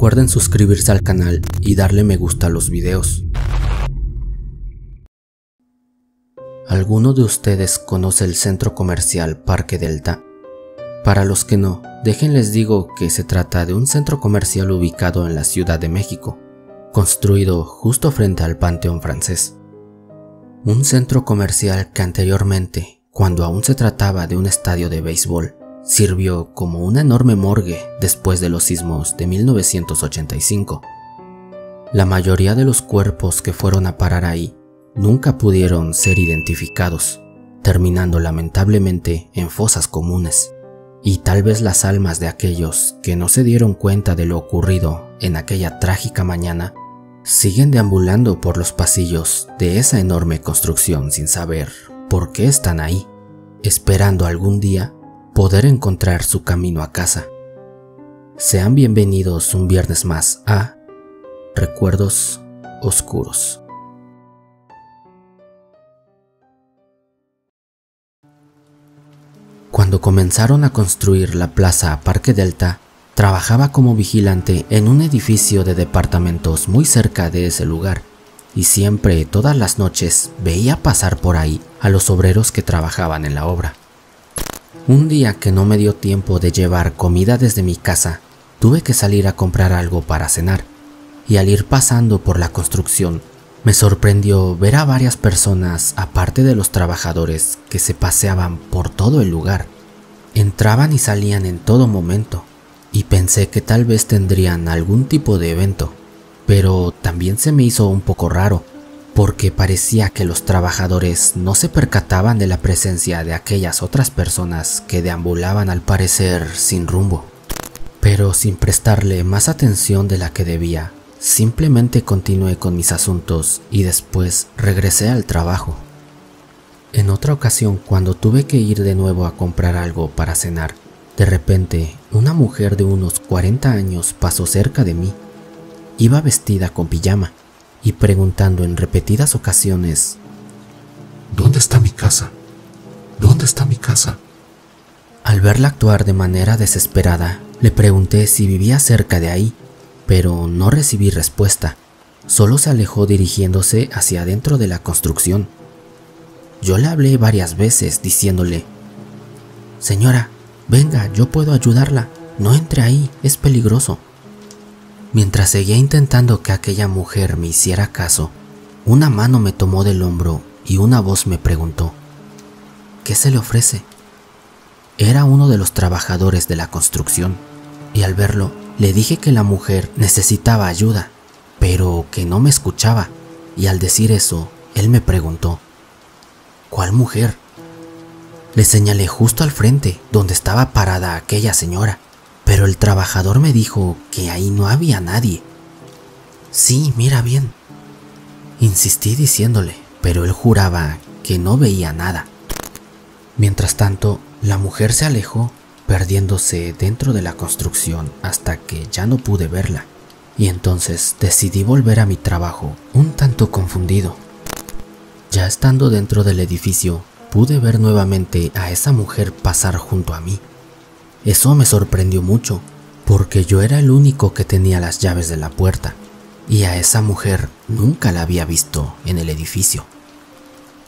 Recuerden suscribirse al canal y darle me gusta a los videos. ¿Alguno de ustedes conoce el centro comercial Parque Delta? Para los que no, déjenles digo que se trata de un centro comercial ubicado en la Ciudad de México, construido justo frente al Panteón francés. Un centro comercial que anteriormente, cuando aún se trataba de un estadio de béisbol, sirvió como una enorme morgue después de los sismos de 1985. La mayoría de los cuerpos que fueron a parar ahí nunca pudieron ser identificados, terminando lamentablemente en fosas comunes. Y tal vez las almas de aquellos que no se dieron cuenta de lo ocurrido en aquella trágica mañana siguen deambulando por los pasillos de esa enorme construcción sin saber por qué están ahí, esperando algún día poder encontrar su camino a casa. Sean bienvenidos un viernes más a Recuerdos Oscuros. Cuando comenzaron a construir la plaza Parque Delta, trabajaba como vigilante en un edificio de departamentos muy cerca de ese lugar y siempre todas las noches veía pasar por ahí a los obreros que trabajaban en la obra. Un día que no me dio tiempo de llevar comida desde mi casa, tuve que salir a comprar algo para cenar, y al ir pasando por la construcción, me sorprendió ver a varias personas aparte de los trabajadores que se paseaban por todo el lugar. Entraban y salían en todo momento, y pensé que tal vez tendrían algún tipo de evento, pero también se me hizo un poco raro, porque parecía que los trabajadores no se percataban de la presencia de aquellas otras personas que deambulaban al parecer sin rumbo. Pero sin prestarle más atención de la que debía, simplemente continué con mis asuntos y después regresé al trabajo. En otra ocasión, cuando tuve que ir de nuevo a comprar algo para cenar, de repente una mujer de unos 40 años pasó cerca de mí. Iba vestida con pijama y preguntando en repetidas ocasiones, ¿Dónde está mi casa? ¿Dónde está mi casa? Al verla actuar de manera desesperada, le pregunté si vivía cerca de ahí, pero no recibí respuesta. Solo se alejó dirigiéndose hacia adentro de la construcción. Yo le hablé varias veces diciéndole, Señora, venga, yo puedo ayudarla, no entre ahí, es peligroso. Mientras seguía intentando que aquella mujer me hiciera caso, una mano me tomó del hombro y una voz me preguntó, ¿qué se le ofrece? Era uno de los trabajadores de la construcción, y al verlo le dije que la mujer necesitaba ayuda, pero que no me escuchaba, y al decir eso, él me preguntó, ¿cuál mujer? Le señalé justo al frente, donde estaba parada aquella señora pero el trabajador me dijo que ahí no había nadie. Sí, mira bien. Insistí diciéndole, pero él juraba que no veía nada. Mientras tanto, la mujer se alejó, perdiéndose dentro de la construcción hasta que ya no pude verla. Y entonces decidí volver a mi trabajo, un tanto confundido. Ya estando dentro del edificio, pude ver nuevamente a esa mujer pasar junto a mí. Eso me sorprendió mucho, porque yo era el único que tenía las llaves de la puerta, y a esa mujer nunca la había visto en el edificio.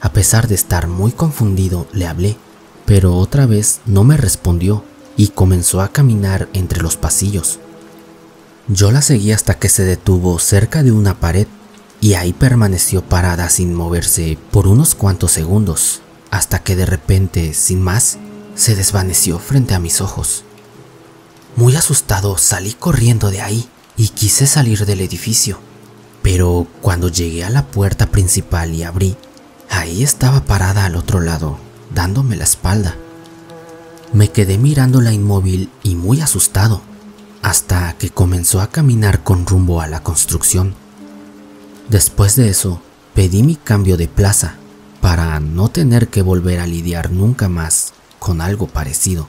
A pesar de estar muy confundido, le hablé, pero otra vez no me respondió y comenzó a caminar entre los pasillos. Yo la seguí hasta que se detuvo cerca de una pared y ahí permaneció parada sin moverse por unos cuantos segundos, hasta que de repente, sin más, se desvaneció frente a mis ojos. Muy asustado salí corriendo de ahí y quise salir del edificio, pero cuando llegué a la puerta principal y abrí, ahí estaba parada al otro lado, dándome la espalda. Me quedé mirándola inmóvil y muy asustado, hasta que comenzó a caminar con rumbo a la construcción. Después de eso, pedí mi cambio de plaza para no tener que volver a lidiar nunca más con algo parecido.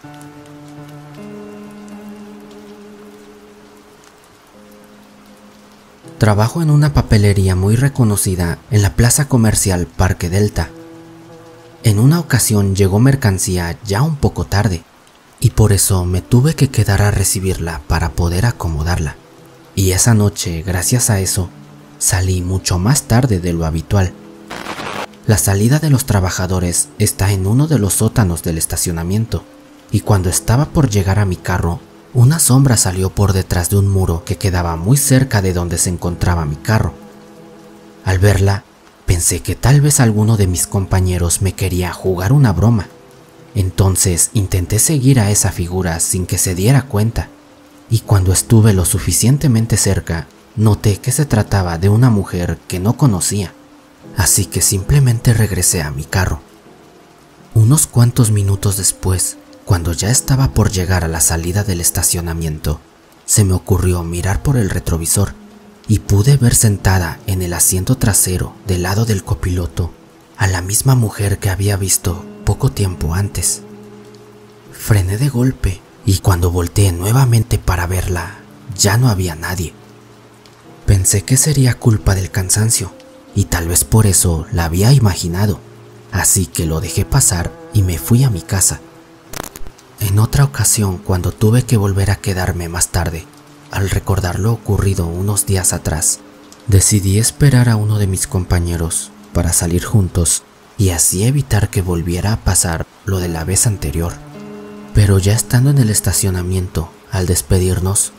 Trabajo en una papelería muy reconocida en la plaza comercial Parque Delta. En una ocasión llegó mercancía ya un poco tarde y por eso me tuve que quedar a recibirla para poder acomodarla. Y esa noche, gracias a eso, salí mucho más tarde de lo habitual. La salida de los trabajadores está en uno de los sótanos del estacionamiento, y cuando estaba por llegar a mi carro, una sombra salió por detrás de un muro que quedaba muy cerca de donde se encontraba mi carro. Al verla, pensé que tal vez alguno de mis compañeros me quería jugar una broma. Entonces intenté seguir a esa figura sin que se diera cuenta, y cuando estuve lo suficientemente cerca, noté que se trataba de una mujer que no conocía, así que simplemente regresé a mi carro. Unos cuantos minutos después, cuando ya estaba por llegar a la salida del estacionamiento, se me ocurrió mirar por el retrovisor y pude ver sentada en el asiento trasero del lado del copiloto a la misma mujer que había visto poco tiempo antes. Frené de golpe y cuando volteé nuevamente para verla, ya no había nadie. Pensé que sería culpa del cansancio y tal vez por eso la había imaginado, así que lo dejé pasar y me fui a mi casa. En otra ocasión, cuando tuve que volver a quedarme más tarde, al recordar lo ocurrido unos días atrás, decidí esperar a uno de mis compañeros para salir juntos y así evitar que volviera a pasar lo de la vez anterior. Pero ya estando en el estacionamiento, al despedirnos,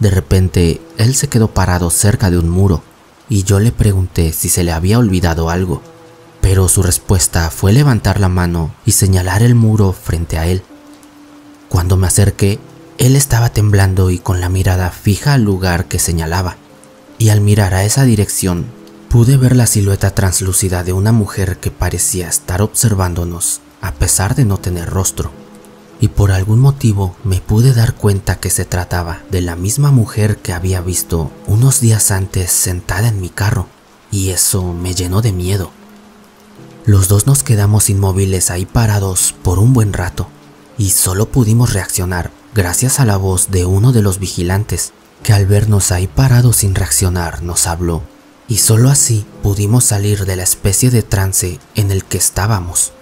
de repente él se quedó parado cerca de un muro y yo le pregunté si se le había olvidado algo, pero su respuesta fue levantar la mano y señalar el muro frente a él. Cuando me acerqué, él estaba temblando y con la mirada fija al lugar que señalaba, y al mirar a esa dirección pude ver la silueta translúcida de una mujer que parecía estar observándonos a pesar de no tener rostro, y por algún motivo me pude dar cuenta que se trataba de la misma mujer que había visto unos días antes sentada en mi carro, y eso me llenó de miedo. Los dos nos quedamos inmóviles ahí parados por un buen rato, y solo pudimos reaccionar gracias a la voz de uno de los vigilantes, que al vernos ahí parados sin reaccionar nos habló, y solo así pudimos salir de la especie de trance en el que estábamos.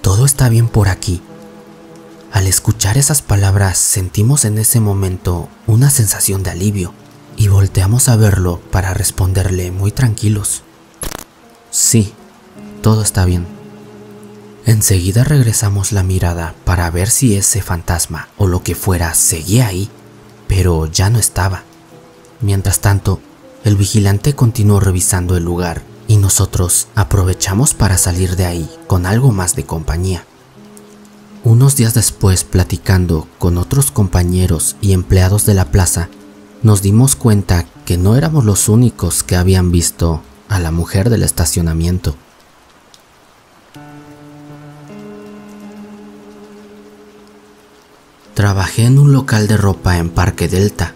Todo está bien por aquí. Al escuchar esas palabras sentimos en ese momento una sensación de alivio y volteamos a verlo para responderle muy tranquilos. Sí, todo está bien. Enseguida regresamos la mirada para ver si ese fantasma o lo que fuera seguía ahí, pero ya no estaba. Mientras tanto, el vigilante continuó revisando el lugar y nosotros aprovechamos para salir de ahí con algo más de compañía. Unos días después, platicando con otros compañeros y empleados de la plaza, nos dimos cuenta que no éramos los únicos que habían visto a la mujer del estacionamiento. Trabajé en un local de ropa en Parque Delta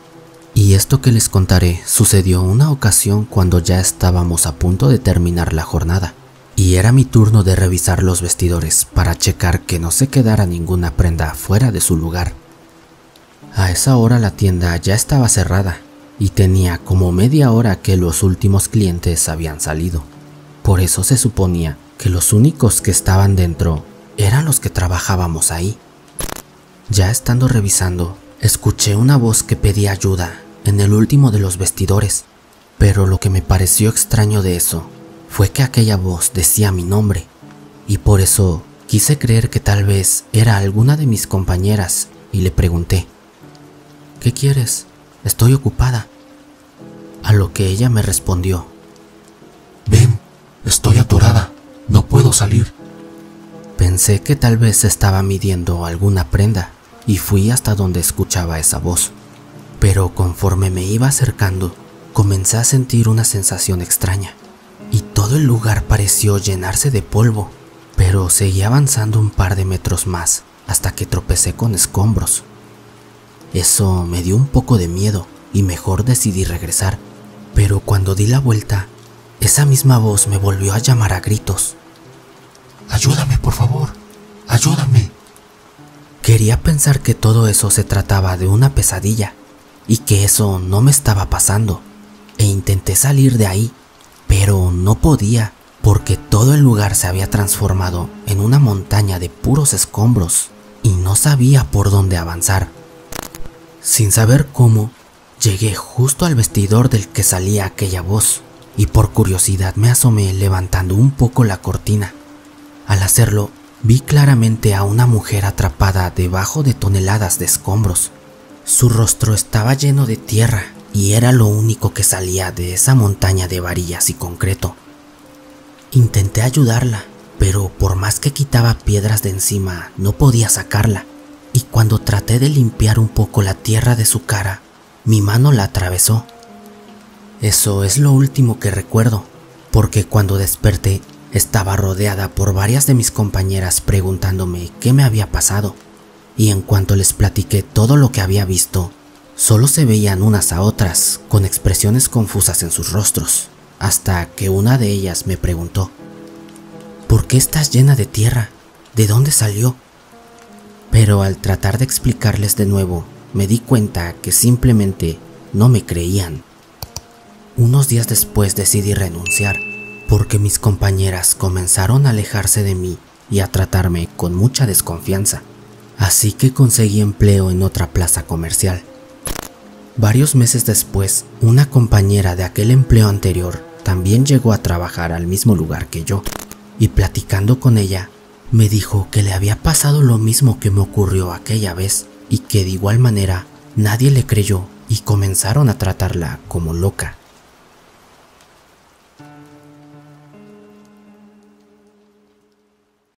y esto que les contaré sucedió una ocasión cuando ya estábamos a punto de terminar la jornada y era mi turno de revisar los vestidores para checar que no se quedara ninguna prenda fuera de su lugar. A esa hora la tienda ya estaba cerrada y tenía como media hora que los últimos clientes habían salido. Por eso se suponía que los únicos que estaban dentro eran los que trabajábamos ahí. Ya estando revisando, escuché una voz que pedía ayuda en el último de los vestidores, pero lo que me pareció extraño de eso fue que aquella voz decía mi nombre, y por eso quise creer que tal vez era alguna de mis compañeras y le pregunté, ¿qué quieres? Estoy ocupada. A lo que ella me respondió, Ven, estoy atorada, no puedo salir. Pensé que tal vez estaba midiendo alguna prenda y fui hasta donde escuchaba esa voz. Pero conforme me iba acercando, comencé a sentir una sensación extraña y todo el lugar pareció llenarse de polvo, pero seguí avanzando un par de metros más hasta que tropecé con escombros. Eso me dio un poco de miedo y mejor decidí regresar, pero cuando di la vuelta, esa misma voz me volvió a llamar a gritos. Ayúdame, por favor, ayúdame. Quería pensar que todo eso se trataba de una pesadilla y que eso no me estaba pasando, e intenté salir de ahí, pero no podía porque todo el lugar se había transformado en una montaña de puros escombros y no sabía por dónde avanzar. Sin saber cómo, Llegué justo al vestidor del que salía aquella voz y por curiosidad me asomé levantando un poco la cortina. Al hacerlo, vi claramente a una mujer atrapada debajo de toneladas de escombros. Su rostro estaba lleno de tierra y era lo único que salía de esa montaña de varillas y concreto. Intenté ayudarla, pero por más que quitaba piedras de encima, no podía sacarla, y cuando traté de limpiar un poco la tierra de su cara, mi mano la atravesó. Eso es lo último que recuerdo, porque cuando desperté estaba rodeada por varias de mis compañeras preguntándome qué me había pasado, y en cuanto les platiqué todo lo que había visto, solo se veían unas a otras con expresiones confusas en sus rostros, hasta que una de ellas me preguntó, ¿por qué estás llena de tierra? ¿De dónde salió? Pero al tratar de explicarles de nuevo, me di cuenta que simplemente no me creían. Unos días después decidí renunciar porque mis compañeras comenzaron a alejarse de mí y a tratarme con mucha desconfianza. Así que conseguí empleo en otra plaza comercial. Varios meses después, una compañera de aquel empleo anterior también llegó a trabajar al mismo lugar que yo, y platicando con ella, me dijo que le había pasado lo mismo que me ocurrió aquella vez y que de igual manera nadie le creyó y comenzaron a tratarla como loca.